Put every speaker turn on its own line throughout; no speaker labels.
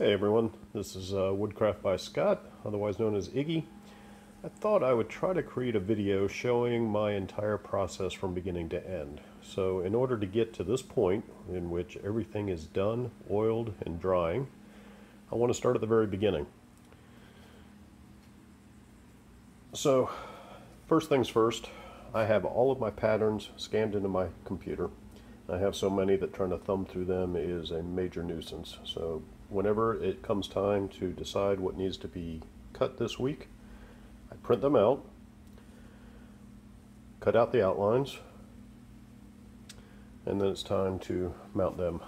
Hey everyone, this is uh, Woodcraft by Scott, otherwise known as Iggy. I thought I would try to create a video showing my entire process from beginning to end. So in order to get to this point in which everything is done, oiled, and drying, I want to start at the very beginning. So first things first, I have all of my patterns scanned into my computer. I have so many that trying to thumb through them is a major nuisance. So whenever it comes time to decide what needs to be cut this week, I print them out, cut out the outlines, and then it's time to mount them.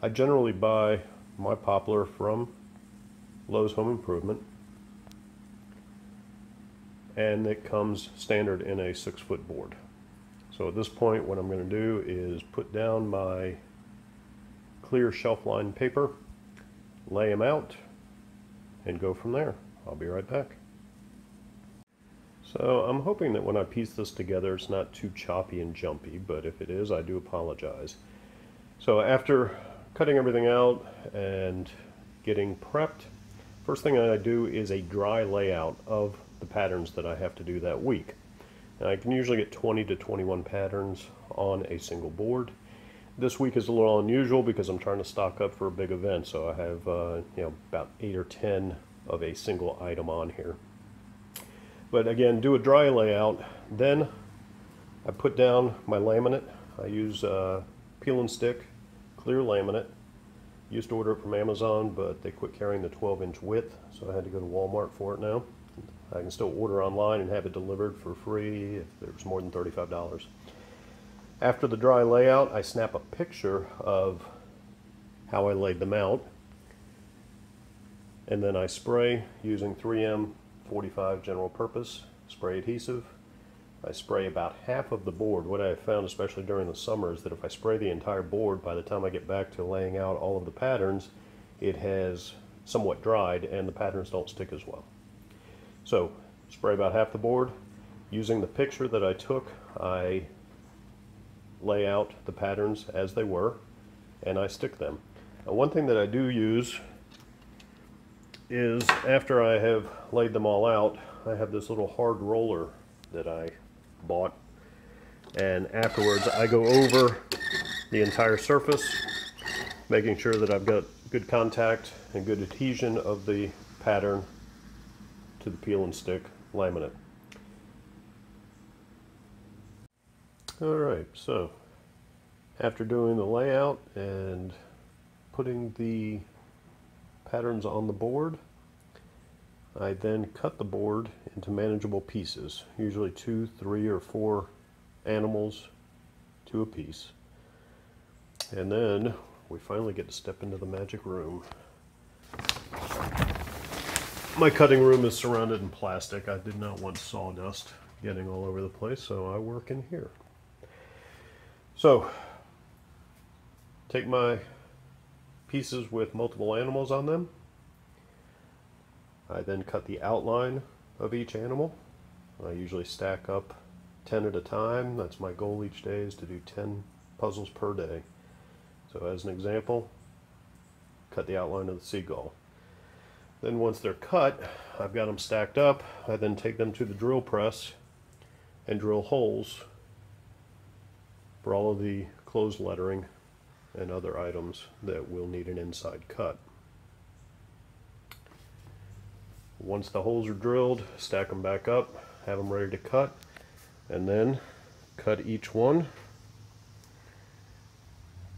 I generally buy my poplar from Lowe's Home Improvement and it comes standard in a six foot board. So at this point what I'm going to do is put down my clear shelf line paper, lay them out, and go from there. I'll be right back. So I'm hoping that when I piece this together it's not too choppy and jumpy, but if it is I do apologize. So after cutting everything out and getting prepped, first thing I do is a dry layout of the patterns that I have to do that week. And I can usually get 20 to 21 patterns on a single board. This week is a little unusual because I'm trying to stock up for a big event, so I have uh, you know about 8 or 10 of a single item on here. But again, do a dry layout, then I put down my laminate. I use uh, peel and stick, clear laminate. Used to order it from Amazon, but they quit carrying the 12 inch width, so I had to go to Walmart for it now. I can still order online and have it delivered for free if there's more than $35. After the dry layout, I snap a picture of how I laid them out. And then I spray using 3M 45 general purpose spray adhesive. I spray about half of the board. What I have found, especially during the summer, is that if I spray the entire board, by the time I get back to laying out all of the patterns, it has somewhat dried and the patterns don't stick as well. So spray about half the board. Using the picture that I took, I lay out the patterns as they were and I stick them. Now, one thing that I do use is after I have laid them all out, I have this little hard roller that I bought and afterwards I go over the entire surface making sure that I've got good contact and good adhesion of the pattern to the peel and stick laminate. Alright, so after doing the layout and putting the patterns on the board, I then cut the board into manageable pieces, usually two, three, or four animals to a piece. And then we finally get to step into the magic room. My cutting room is surrounded in plastic. I did not want sawdust getting all over the place, so I work in here. So, take my pieces with multiple animals on them. I then cut the outline of each animal. I usually stack up 10 at a time. That's my goal each day is to do 10 puzzles per day. So as an example, cut the outline of the seagull. Then once they're cut, I've got them stacked up. I then take them to the drill press and drill holes for all of the closed lettering and other items that will need an inside cut. Once the holes are drilled, stack them back up, have them ready to cut, and then cut each one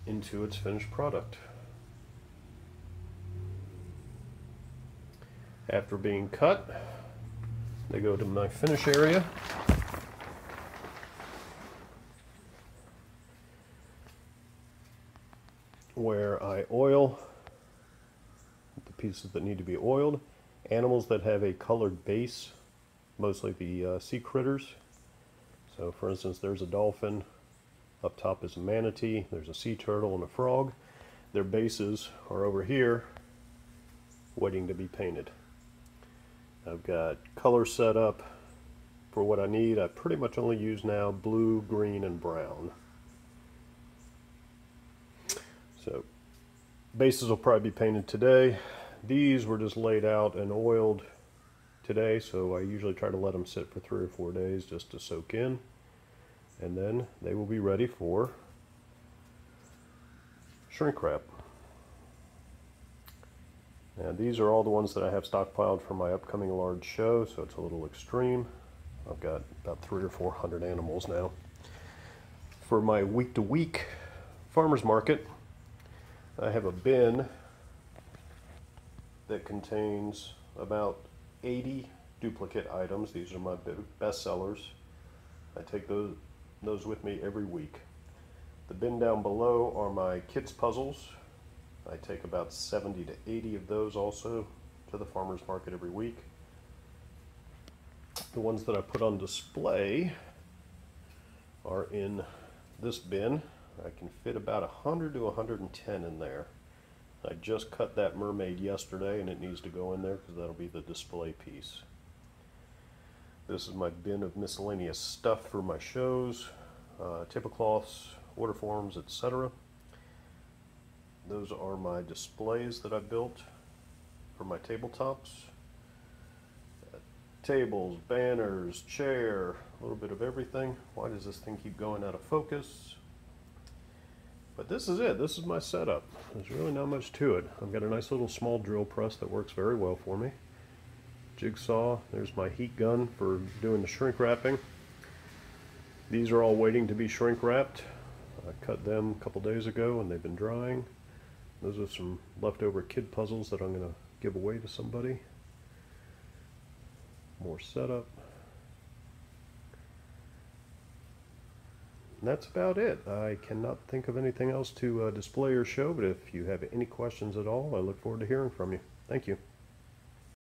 into its finished product. After being cut, they go to my finish area. Where I oil the pieces that need to be oiled. Animals that have a colored base, mostly the uh, sea critters. So for instance, there's a dolphin, up top is a manatee, there's a sea turtle and a frog. Their bases are over here, waiting to be painted. I've got color set up for what I need. I pretty much only use now blue, green, and brown. So bases will probably be painted today. these were just laid out and oiled today, so I usually try to let them sit for three or four days just to soak in. And then they will be ready for shrink wrap. And these are all the ones that I have stockpiled for my upcoming large show, so it's a little extreme. I've got about three or four hundred animals now. For my week to week farmer's market, I have a bin that contains about 80 duplicate items. These are my best sellers. I take those, those with me every week. The bin down below are my kids puzzles. I take about 70 to 80 of those also to the farmer's market every week. The ones that I put on display are in this bin. I can fit about 100 to 110 in there. I just cut that mermaid yesterday and it needs to go in there because that'll be the display piece. This is my bin of miscellaneous stuff for my shows, uh, order forms, etc. Those are my displays that I built for my tabletops. Uh, tables, banners, chair, a little bit of everything. Why does this thing keep going out of focus? But this is it. This is my setup. There's really not much to it. I've got a nice little small drill press that works very well for me. Jigsaw. There's my heat gun for doing the shrink wrapping. These are all waiting to be shrink wrapped. I cut them a couple days ago and they've been drying. Those are some leftover kid puzzles that I'm going to give away to somebody. More setup. That's about it. I cannot think of anything else to uh, display or show, but if you have any questions at all, I look forward to hearing from you. Thank you.